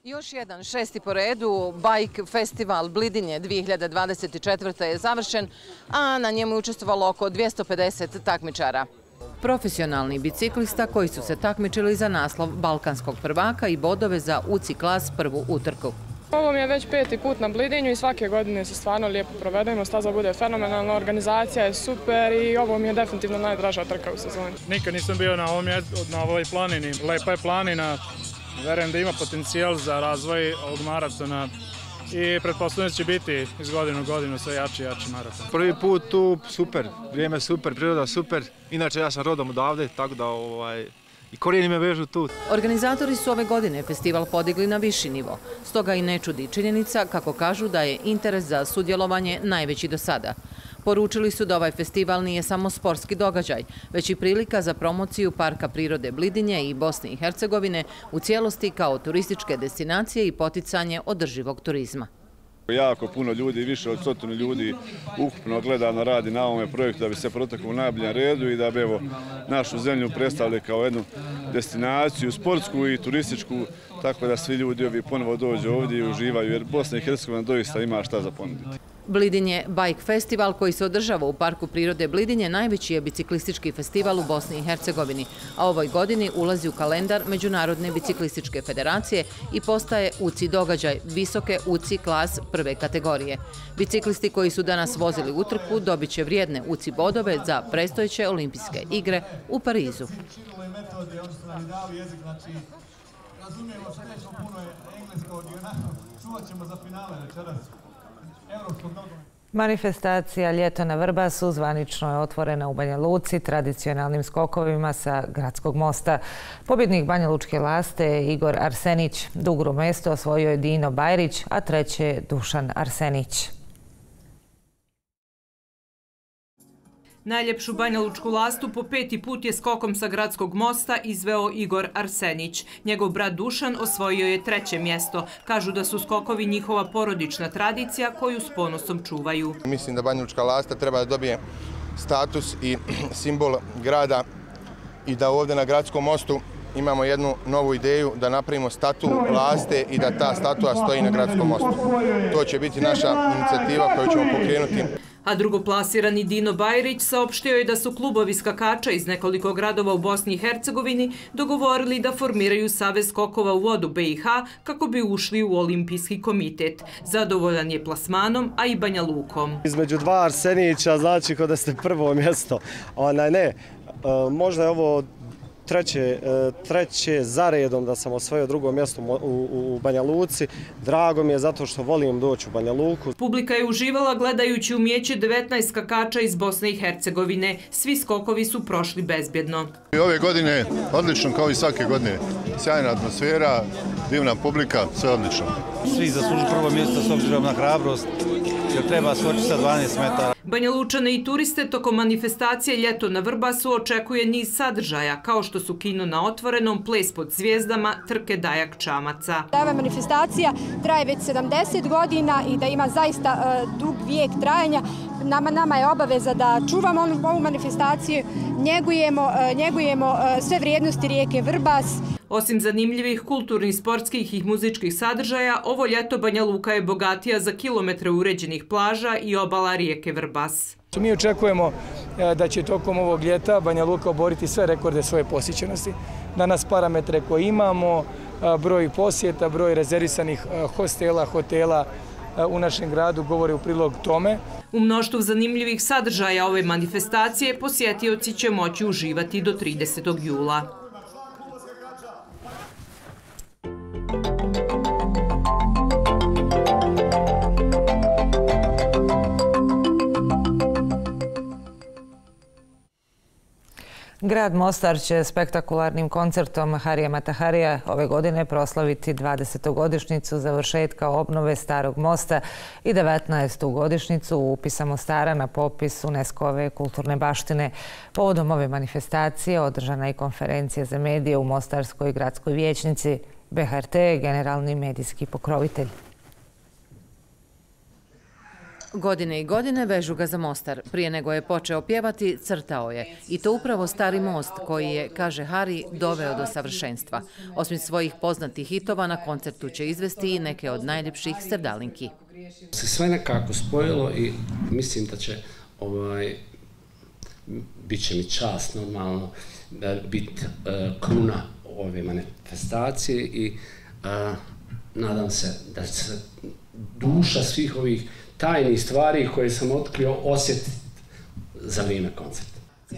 Još jedan šesti po redu Bike Festival Blidinje 2024. je završen, a na njemu je učestvovalo oko 250 takmičara profesionalni biciklista koji su se takmičili za naslov Balkanskog prvaka i bodove za UCI klas prvu utrku. Ovo mi je već peti put na Blidinju i svake godine se stvarno lijepo provedemo. Staza bude fenomenalna, organizacija je super i ovo mi je definitivno najdraža trka u sezoni. Nikad nisam bio na, ovom, na ovoj planini. Lepa je planina. Verujem da ima potencijal za razvoj ovog maratona i pretpostavljam da će biti iz godinu u godinu sve jači i jači maraton. Prvi put tu super, vrijeme super, priroda super. Inače ja sam rodom odavde, tako da ovaj, i korijeni me vežu tu. Organizatori su ove godine festival podigli na viši nivo. Stoga i ne čudi činjenica kako kažu da je interes za sudjelovanje najveći do sada. Poručili su da ovaj festival nije samo sportski događaj, već i prilika za promociju Parka prirode Blidinje i Bosne i Hercegovine u cijelosti kao turističke destinacije i poticanje održivog turizma. Jako puno ljudi, više od stotinu ljudi ukupno gledano radi na ovome projektu da bi se protekao u najboljem redu i da bi evo, našu zemlju predstavili kao jednu destinaciju sportsku i turističku, tako da svi ljudi ovi ponovo dođu ovdje i uživaju, jer Bosna i Hercegovina doista ima šta za ponuditi. Blidinje Bike Festival koji se održava u Parku prirode Blidinje najveći je biciklistički festival u Bosni i Hercegovini, a ovoj godini ulazi u kalendar Međunarodne biciklističke federacije i postaje UCI događaj visoke UCI klas prve kategorije. Biciklisti koji su danas vozili utrku dobit će vrijedne UCI bodove za prestojeće olimpijske igre u Parizu. Razumijemo što nešto puno engleskog i onako, čuvat ćemo za finale večeras. Manifestacija Ljeto na Vrbasu zvanično je otvorena u Banja Luci tradicionalnim skokovima sa Gradskog mosta. Pobjednik Banja Lučke laste je Igor Arsenić. Dugru mesto osvojio je Dino Bajrić, a treće je Dušan Arsenić. Najljepšu Banja Lučku lastu po peti put je skokom sa gradskog mosta izveo Igor Arsenić. Njegov brat Dušan osvojio je treće mjesto. Kažu da su skokovi njihova porodična tradicija koju s ponosom čuvaju. Mislim da Banja Lučka lasta treba da dobije status i simbol grada i da ovdje na gradskom mostu imamo jednu novu ideju da napravimo statu laste i da ta statua stoji na gradskom mostu. To će biti naša inicijativa koju ćemo pokrenuti A drugoplasirani Dino Bajrić saopštio je da su klubovi skakača iz nekoliko gradova u Bosni i Hercegovini dogovorili da formiraju Savez skokova u vodu BiH kako bi ušli u olimpijski komitet. Zadovoljan je plasmanom, a i Banja Lukom. Između dva Arsenića znači kod da ste prvo mjesto. Ona, ne, e, možda je ovo treće, e, treće zaredom da sam osvojio drugo mjesto u, u Banja Luci. Drago mi je zato što volim doći u Banja Luku. Publika je uživala gledajući umjeće 19 skakača iz Bosne i Hercegovine. Svi skokovi su prošli bezbjedno. I ove godine odlično kao i svake godine. Sjajna atmosfera, divna publika, sve odlično. Svi zaslužu prvo mjesto s obzirom na hrabrost jer treba skočiti sa 12 metara. Banja Lučane i turiste tokom manifestacije Ljeto na Vrbasu očekuje niz sadržaja, kao što su kino na otvorenom, ples pod zvijezdama, trke dajak čamaca. Ova manifestacija traje već 70 godina i da ima zaista e, dug vijek trajanja. Nama, nama je obaveza da čuvamo ovu manifestaciju, njegujemo, e, njegujemo e, sve vrijednosti rijeke Vrbas. Osim zanimljivih kulturnih, sportskih i muzičkih sadržaja, ovo ljeto Banja Luka je bogatija za kilometre uređenih plaža i obala rijeke Vrbas. Mi očekujemo e, da će tokom ovog ljeta Banja Luka oboriti sve rekorde svoje posjećenosti. Danas parametre koje imamo, e, broj posjeta, broj rezervisanih e, hostela, hotela u našem gradu govore u prilog tome. U mnoštvu zanimljivih sadržaja ove manifestacije posjetioci će moći uživati do 30. jula. Grad Mostar će spektakularnim koncertom Harija Mataharija ove godine proslaviti 20. godišnicu završetka obnove Starog mosta i 19. godišnicu upisa Mostara na popis UNESCO-ove kulturne baštine. Povodom ove manifestacije održana je konferencija za medije u Mostarskoj gradskoj vijećnici. BHRT generalni medijski pokrovitelj. Godine i godine vežu ga za Mostar. Prije nego je počeo pjevati, crtao je. I to upravo stari most koji je, kaže Hari, doveo do savršenstva. Osim svojih poznatih hitova, na koncertu će izvesti i neke od najljepših srdalinki. Se sve nekako spojilo i mislim da će ovaj, bit će mi čast normalno da biti uh, e, kruna ove manifestacije i uh, nadam se da će se duša svih ovih tajnih stvari koje sam otkrio osjetiti za vrijeme koncerta.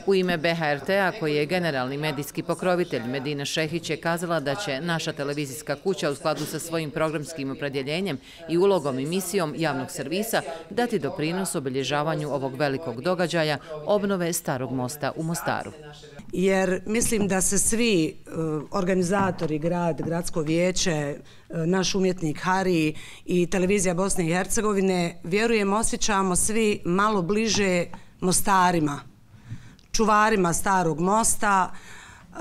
U ime BHRT-a, koji je generalni medijski pokrovitelj, Medina Šehić je kazala da će naša televizijska kuća u skladu sa svojim programskim opredjeljenjem i ulogom i misijom javnog servisa dati doprinos obilježavanju ovog velikog događaja obnove Starog mosta u Mostaru jer mislim da se svi e, organizatori, grad, gradsko vijeće, e, naš umjetnik Hari i televizija Bosne i Hercegovine, vjerujem, osjećamo svi malo bliže mostarima, čuvarima starog mosta, e,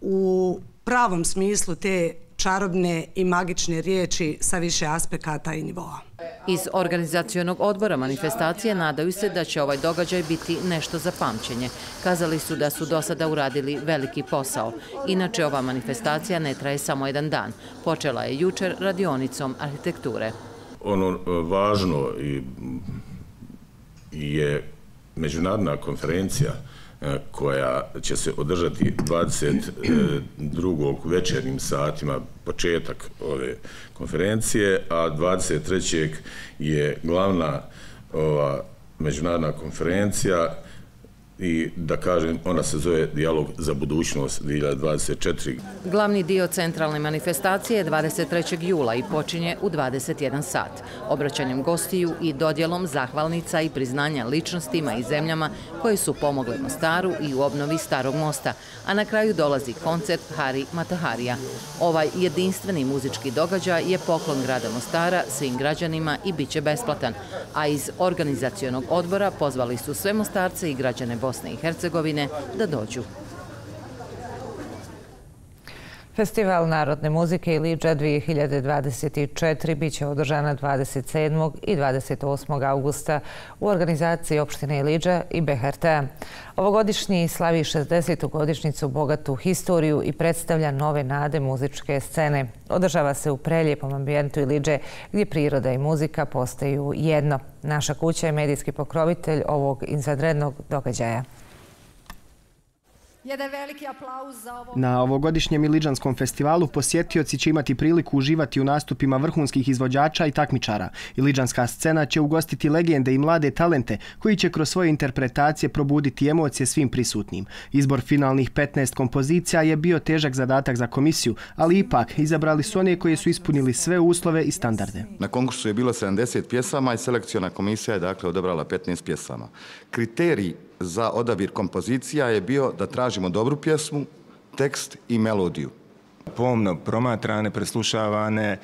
u pravom smislu te čarobne i magične riječi sa više aspekata i nivoa. Iz organizacijonog odbora manifestacije nadaju se da će ovaj događaj biti nešto za pamćenje. Kazali su da su do sada uradili veliki posao. Inače, ova manifestacija ne traje samo jedan dan. Počela je jučer radionicom arhitekture. Ono e, važno je međunarodna konferencija E, koja će se održati 22. E, večernim satima, početak ove konferencije, a 23. je glavna ova međunarodna konferencija i da kažem, ona se zove Dialog za budućnost 2024. Glavni dio centralne manifestacije je 23. jula i počinje u 21 sat. Obraćanjem gostiju i dodjelom zahvalnica i priznanja ličnostima i zemljama koje su pomogle Mostaru i u obnovi Starog mosta, a na kraju dolazi koncert Hari Mataharija. Ovaj jedinstveni muzički događaj je poklon grada Mostara svim građanima i bit će besplatan, a iz organizacijonog odbora pozvali su sve Mostarce i građane Bosne Bosne i Hercegovine da dođu. Festival narodne muzike i 2024 biće održana 27. i 28. augusta u organizaciji opštine Iliđa i BHRT. Ovogodišnji slavi 60. godišnicu bogatu historiju i predstavlja nove nade muzičke scene. Održava se u preljepom ambijentu Iliđe gdje priroda i muzika postaju jedno. Naša kuća je medijski pokrovitelj ovog izadrednog događaja. Jedan veliki aplauz za ovo. Na ovogodišnjem Iliđanskom festivalu posjetioci će imati priliku uživati u nastupima vrhunskih izvođača i takmičara. Iliđanska scena će ugostiti legende i mlade talente koji će kroz svoje interpretacije probuditi emocije svim prisutnim. Izbor finalnih 15 kompozicija je bio težak zadatak za komisiju, ali ipak izabrali su one koje su ispunili sve uslove i standarde. Na konkursu je bilo 70 pjesama i selekcijona komisija je dakle odabrala 15 pjesama. Kriterij za odabir kompozicija je bio da tražimo dobru pjesmu, tekst i melodiju. Pomno promatrane, preslušavane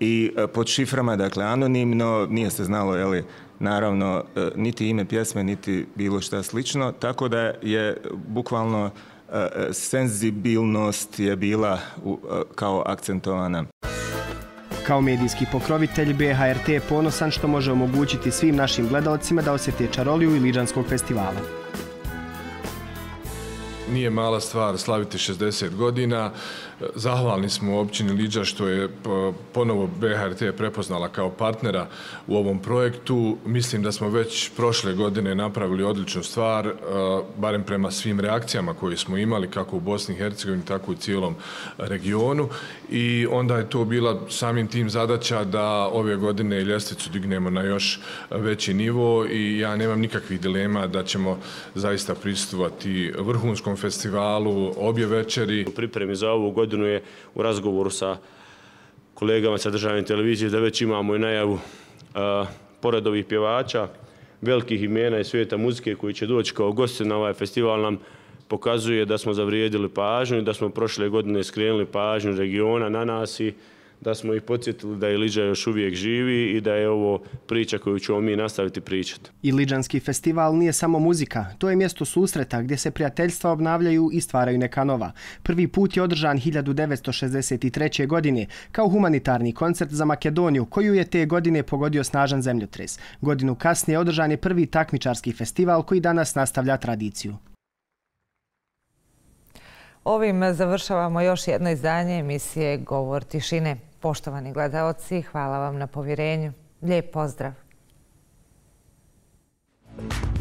i e, pod šiframa, dakle anonimno, nije se znalo, jeli, naravno, e, niti ime pjesme, niti bilo šta slično, tako da je bukvalno e, senzibilnost je bila kao akcentovana. Kao medijski pokrovitelj, BHRT je ponosan što može omogućiti svim našim gledalcima da osjete čaroliju Iliđanskog festivala. Nije mala stvar slaviti 60 godina. Zahvalni smo u općini Liđa što je eh, ponovo BHRT prepoznala kao partnera u ovom projektu. Mislim da smo već prošle godine napravili odličnu stvar, eh, barem prema svim reakcijama koje smo imali, kako u Bosni i Hercegovini, tako i u cijelom regionu. I onda je to bila samim tim zadaća da ove godine ljestvicu dignemo na još veći nivo i ja nemam nikakvih dilema da ćemo zaista pristuvati vrhunskom festivalu, obje večeri. U pripremi za ovu godinu je u razgovoru sa kolegama sa državne televizije da već imamo i najavu pored ovih pjevača, velikih imena i svijeta muzike koji će doći kao gosti na ovaj festival nam pokazuje da smo zavrijedili pažnju i da smo prošle godine skrenuli pažnju regiona na nas i da smo ih podsjetili da je Liđa još uvijek živi i da je ovo priča koju ćemo mi nastaviti pričati. I festival nije samo muzika, to je mjesto susreta gdje se prijateljstva obnavljaju i stvaraju neka nova. Prvi put je održan 1963. godine kao humanitarni koncert za Makedoniju koju je te godine pogodio snažan zemljotres. Godinu kasnije održan je prvi takmičarski festival koji danas nastavlja tradiciju. Ovim završavamo još jedno izdanje emisije Govor tišine. Poštovani gledalci, hvala vam na povjerenju. Lijep pozdrav! Thank you.